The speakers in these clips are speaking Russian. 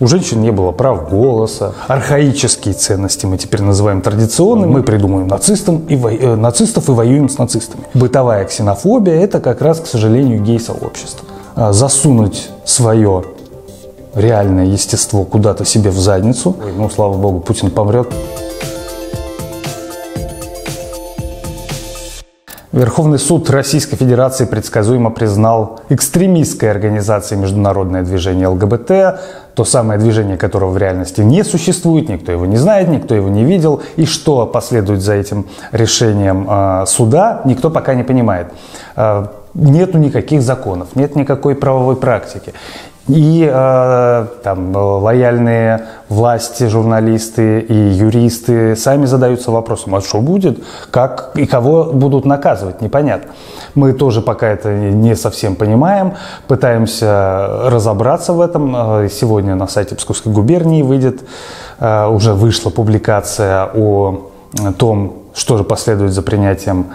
У женщин не было прав голоса, архаические ценности мы теперь называем традиционными. Мы придумываем нацистам и во... э, нацистов и воюем с нацистами. Бытовая ксенофобия – это как раз, к сожалению, гей-сообщество. А засунуть свое реальное естество куда-то себе в задницу. Ну, слава богу, Путин помрет. Верховный суд Российской Федерации предсказуемо признал экстремистской организацией международное движение ЛГБТ, то самое движение, которого в реальности не существует, никто его не знает, никто его не видел, и что последует за этим решением э, суда, никто пока не понимает. Э, нету никаких законов, нет никакой правовой практики. И э, там лояльные власти, журналисты и юристы сами задаются вопросом, а что будет, как и кого будут наказывать, непонятно. Мы тоже пока это не совсем понимаем, пытаемся разобраться в этом. Э, сегодня на сайте Псковской губернии выйдет, э, уже вышла публикация о том, что же последует за принятием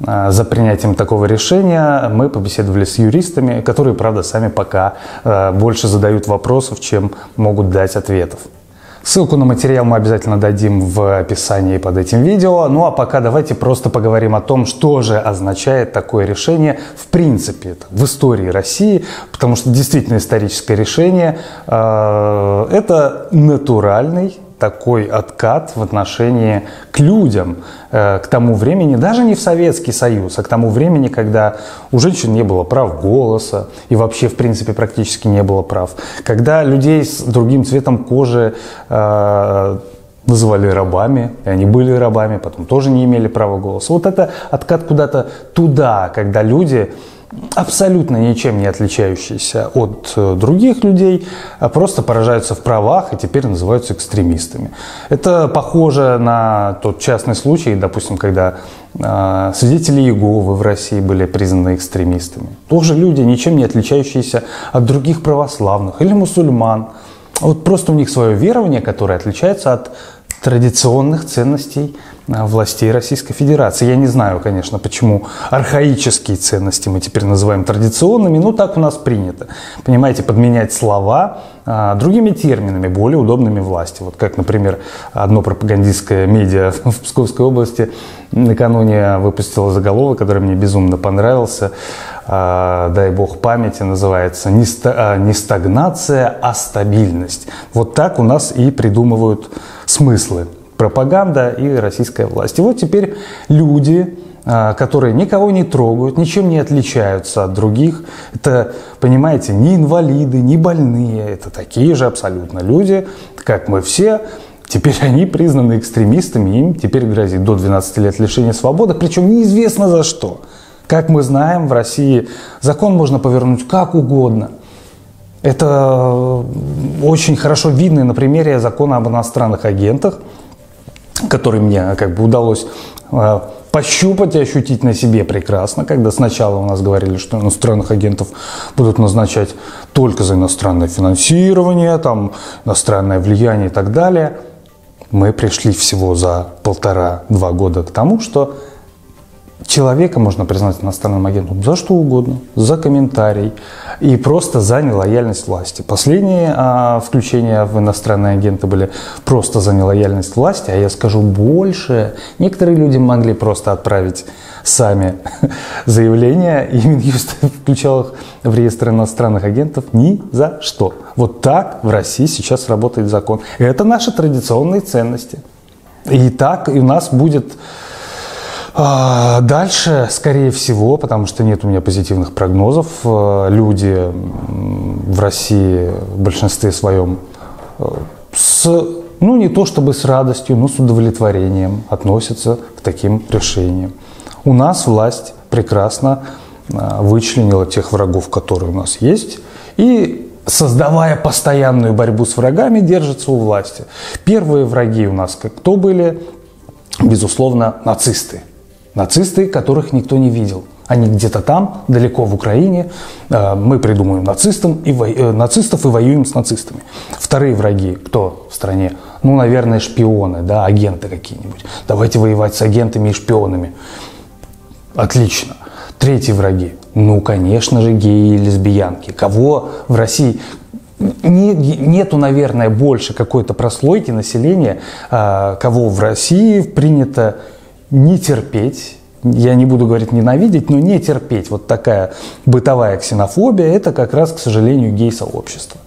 за принятием такого решения мы побеседовали с юристами, которые, правда, сами пока э, больше задают вопросов, чем могут дать ответов. Ссылку на материал мы обязательно дадим в описании под этим видео. Ну а пока давайте просто поговорим о том, что же означает такое решение в принципе в истории России, потому что действительно историческое решение э, это натуральный такой откат в отношении к людям, э, к тому времени, даже не в Советский Союз, а к тому времени, когда у женщин не было прав голоса и вообще, в принципе, практически не было прав, когда людей с другим цветом кожи э, называли рабами, и они были рабами, потом тоже не имели права голоса. Вот это откат куда-то туда, когда люди абсолютно ничем не отличающиеся от э, других людей, а просто поражаются в правах и теперь называются экстремистами. Это похоже на тот частный случай, допустим, когда э, свидетели Иеговы в России были признаны экстремистами. Тоже люди, ничем не отличающиеся от других православных или мусульман. Вот просто у них свое верование, которое отличается от традиционных ценностей властей Российской Федерации. Я не знаю, конечно, почему архаические ценности мы теперь называем традиционными, но так у нас принято. Понимаете, подменять слова а, другими терминами, более удобными власти. Вот как, например, одно пропагандистское медиа в Псковской области накануне выпустило заголовок, который мне безумно понравился. А, дай бог памяти, называется «Не, а, не стагнация, а стабильность». Вот так у нас и придумывают смыслы пропаганда и российская власть. И вот теперь люди, а, которые никого не трогают, ничем не отличаются от других. Это, понимаете, не инвалиды, не больные, это такие же абсолютно люди, как мы все. Теперь они признаны экстремистами, им теперь грозит до 12 лет лишения свободы, причем неизвестно за что. Как мы знаем, в России закон можно повернуть как угодно. Это очень хорошо видно на примере закона об иностранных агентах – который мне как бы удалось э, пощупать и ощутить на себе прекрасно, когда сначала у нас говорили, что иностранных агентов будут назначать только за иностранное финансирование, там, иностранное влияние и так далее. Мы пришли всего за полтора-два года к тому, что Человека можно признать иностранным агентом за что угодно, за комментарий и просто за нелояльность власти. Последние а, включения в иностранные агенты были просто за нелояльность власти, а я скажу больше. Некоторые люди могли просто отправить сами заявления, и Минюст включал их в реестр иностранных агентов ни за что. Вот так в России сейчас работает закон. Это наши традиционные ценности. И так и у нас будет а, дальше, скорее всего, потому что нет у меня позитивных прогнозов, э, люди в России в большинстве своем э, с, ну не то чтобы с радостью, но с удовлетворением относятся к таким решениям. У нас власть прекрасно э, вычленила тех врагов, которые у нас есть, и создавая постоянную борьбу с врагами, держится у власти. Первые враги у нас кто были? Безусловно, нацисты. Нацисты, которых никто не видел. Они где-то там, далеко в Украине. Э, мы придумаем нацистам и во... Э, нацистов и воюем с нацистами. Вторые враги, кто в стране? Ну, наверное, шпионы, да, агенты какие-нибудь. Давайте воевать с агентами и шпионами. Отлично. Третьи враги. Ну, конечно же, геи и лесбиянки. Кого в России не, нету, наверное, больше какой-то прослойки населения, а, кого в России принято не терпеть, я не буду говорить ненавидеть, но не терпеть. Вот такая бытовая ксенофобия, это как раз, к сожалению, гей-сообщество.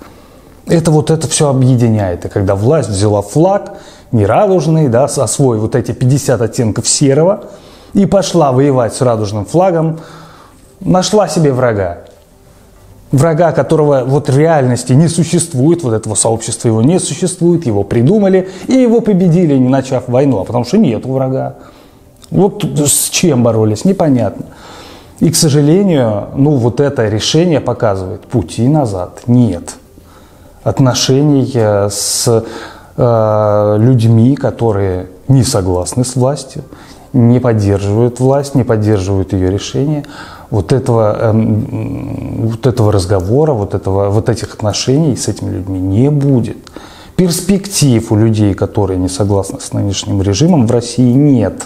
Это вот это все объединяет. И когда власть взяла флаг, не радужный, да, свой вот эти 50 оттенков серого, и пошла воевать с радужным флагом, нашла себе врага врага, которого вот в реальности не существует, вот этого сообщества его не существует, его придумали и его победили, не начав войну, а потому что нет врага. Вот с чем боролись, непонятно. И, к сожалению, ну вот это решение показывает, пути назад нет. Отношений с э, людьми, которые не согласны с властью, не поддерживают власть, не поддерживают ее решения, вот этого, эм, вот этого разговора, вот, этого, вот этих отношений с этими людьми не будет. Перспектив у людей, которые не согласны с нынешним режимом, в России нет.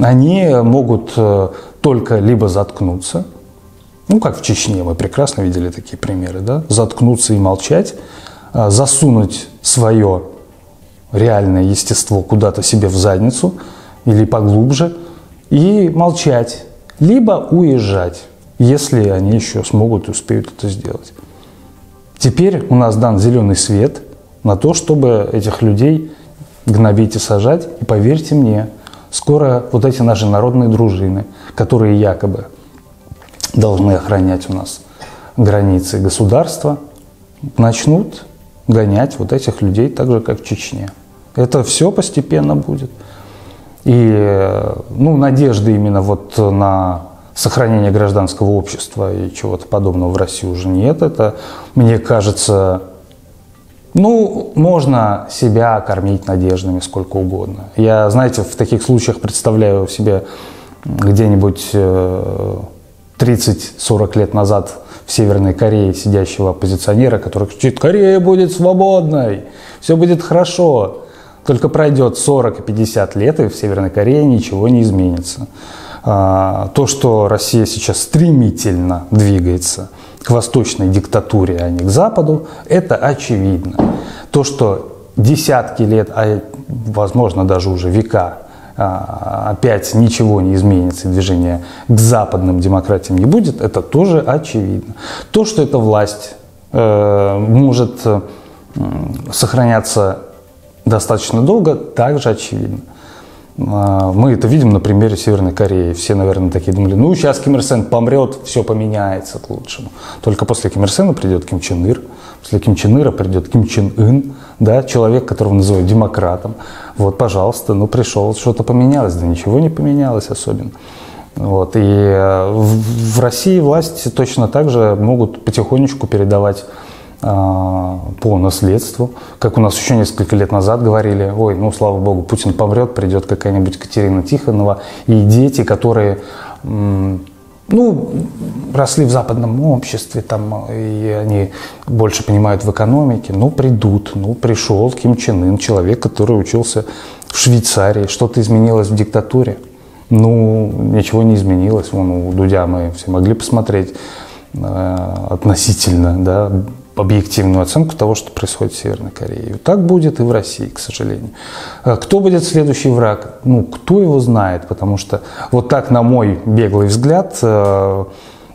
Они могут э, только либо заткнуться, ну, как в Чечне, мы прекрасно видели такие примеры, да, заткнуться и молчать, э, засунуть свое реальное естество куда-то себе в задницу или поглубже и молчать либо уезжать, если они еще смогут и успеют это сделать. Теперь у нас дан зеленый свет на то, чтобы этих людей гнобить и сажать. И поверьте мне, скоро вот эти наши народные дружины, которые якобы должны охранять у нас границы государства, начнут гонять вот этих людей так же, как в Чечне. Это все постепенно будет. И ну, надежды именно вот на сохранение гражданского общества и чего-то подобного в России уже нет. Это, мне кажется, ну, можно себя кормить надеждами сколько угодно. Я, знаете, в таких случаях представляю себе где-нибудь 30-40 э, лет назад в Северной Корее сидящего оппозиционера, который кричит «Корея будет свободной! Все будет хорошо!» Только пройдет 40 и 50 лет, и в Северной Корее ничего не изменится. А, то, что Россия сейчас стремительно двигается к восточной диктатуре, а не к Западу, это очевидно. То, что десятки лет, а возможно даже уже века, а, опять ничего не изменится, движение к западным демократиям не будет, это тоже очевидно. То, что эта власть э, может сохраняться достаточно долго, также очевидно. А, мы это видим на примере Северной Кореи. Все, наверное, такие думали, ну, сейчас Ким Ир Сен помрет, все поменяется к лучшему. Только после Ким Ир Сена придет Ким Чен Ир, после Ким Чен Ира придет Ким Чен Ын, да, человек, которого называют демократом. Вот, пожалуйста, ну, пришел, что-то поменялось. Да ничего не поменялось особенно. Вот, и э, в России власти точно так же могут потихонечку передавать по наследству. Как у нас еще несколько лет назад говорили, ой, ну, слава богу, Путин помрет, придет какая-нибудь Катерина Тихонова, и дети, которые, ну, росли в западном обществе, там, и они больше понимают в экономике, ну, придут, ну, пришел Ким Чен Ын, человек, который учился в Швейцарии, что-то изменилось в диктатуре. Ну, ничего не изменилось. Вон у Дудя мы все могли посмотреть э, относительно, да, объективную оценку того, что происходит в Северной Корее. И так будет и в России, к сожалению. А кто будет следующий враг? Ну, кто его знает, потому что вот так, на мой беглый взгляд, э,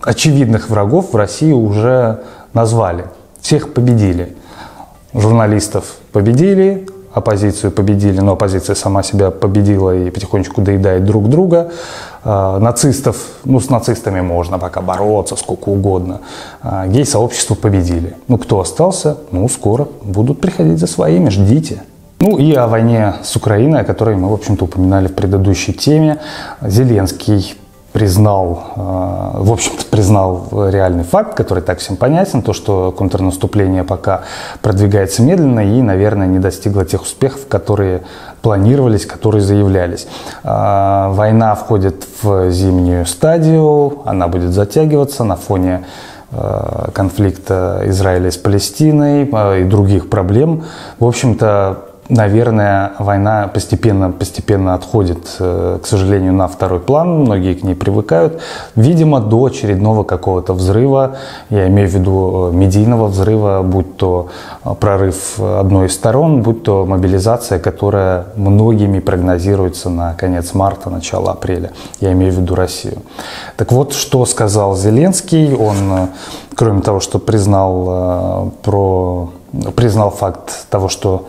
очевидных врагов в России уже назвали. Всех победили. Журналистов победили, оппозицию победили, но оппозиция сама себя победила и потихонечку доедает друг друга. А, нацистов, ну с нацистами можно пока бороться сколько угодно. А, гей-сообщество победили. Ну кто остался? Ну скоро будут приходить за своими, ждите. Ну и о войне с Украиной, о которой мы, в общем-то, упоминали в предыдущей теме. Зеленский признал, э, в общем-то, признал реальный факт, который так всем понятен, то, что контрнаступление пока продвигается медленно и, наверное, не достигло тех успехов, которые планировались, которые заявлялись. Э, война входит в зимнюю стадию, она будет затягиваться на фоне э, конфликта Израиля с Палестиной и других проблем. В общем-то, наверное, война постепенно, постепенно отходит, э, к сожалению, на второй план. Многие к ней привыкают. Видимо, до очередного какого-то взрыва, я имею в виду э, медийного взрыва, будь то э, прорыв одной из сторон, будь то мобилизация, которая многими прогнозируется на конец марта, начало апреля. Я имею в виду Россию. Так вот, что сказал Зеленский. Он, кроме того, что признал, про, признал факт того, что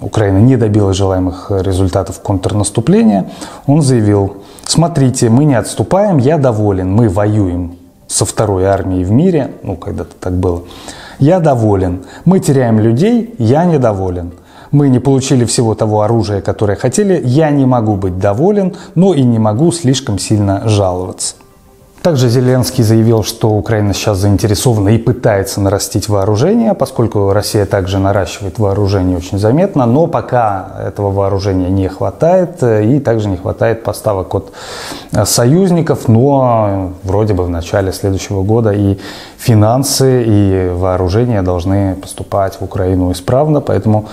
Украина не добилась желаемых результатов контрнаступления, он заявил, смотрите, мы не отступаем, я доволен, мы воюем со второй армией в мире, ну, когда-то так было. Я доволен. Мы теряем людей, я недоволен. Мы не получили всего того оружия, которое хотели, я не могу быть доволен, но и не могу слишком сильно жаловаться. Также Зеленский заявил, что Украина сейчас заинтересована и пытается нарастить вооружение, поскольку Россия также наращивает вооружение очень заметно, но пока этого вооружения не хватает и также не хватает поставок от союзников, но вроде бы в начале следующего года и финансы, и вооружение должны поступать в Украину исправно, поэтому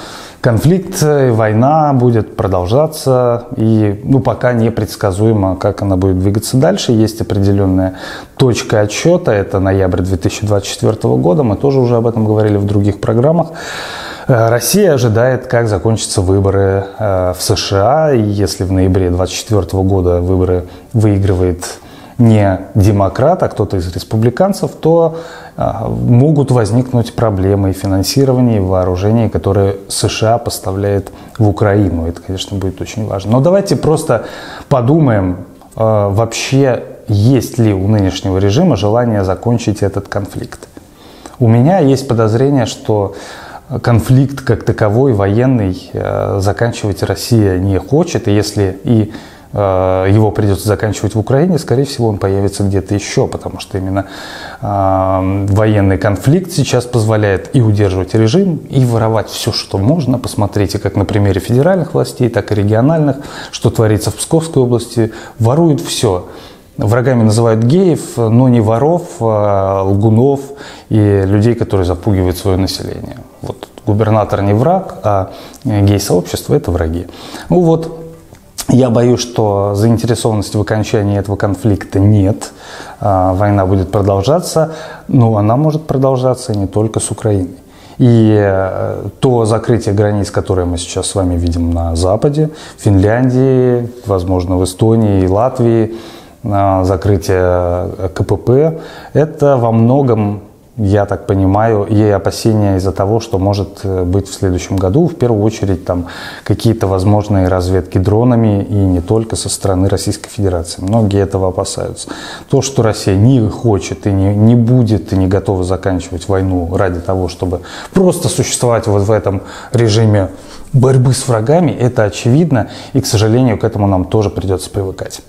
конфликт, война будет продолжаться, и ну, пока непредсказуемо, как она будет двигаться дальше. Есть определенная точка отсчета, это ноябрь 2024 года, мы тоже уже об этом говорили в других программах. Э, Россия ожидает, как закончатся выборы э, в США, и если в ноябре 2024 года выборы выигрывает не демократ, а кто-то из республиканцев, то могут возникнуть проблемы и финансирования, и вооружения, которые США поставляет в Украину. Это, конечно, будет очень важно. Но давайте просто подумаем, а, вообще есть ли у нынешнего режима желание закончить этот конфликт. У меня есть подозрение, что конфликт как таковой военный а, заканчивать Россия не хочет, и если и его придется заканчивать в Украине, скорее всего, он появится где-то еще, потому что именно э, военный конфликт сейчас позволяет и удерживать режим, и воровать все, что можно. Посмотрите, как на примере федеральных властей, так и региональных, что творится в Псковской области. Воруют все. Врагами называют геев, но не воров, а лгунов и людей, которые запугивают свое население. Вот губернатор не враг, а гей-сообщество – это враги. Ну вот, я боюсь, что заинтересованности в окончании этого конфликта нет. А, война будет продолжаться, но она может продолжаться не только с Украиной. И э, то закрытие границ, которое мы сейчас с вами видим на Западе, в Финляндии, возможно, в Эстонии и Латвии, а, закрытие КПП, это во многом я так понимаю, ей опасения из-за того, что может э, быть в следующем году. В первую очередь там какие-то возможные разведки дронами и не только со стороны Российской Федерации. Многие этого опасаются. То, что Россия не хочет и не, не будет и не готова заканчивать войну ради того, чтобы просто существовать вот в этом режиме борьбы с врагами, это очевидно. И, к сожалению, к этому нам тоже придется привыкать.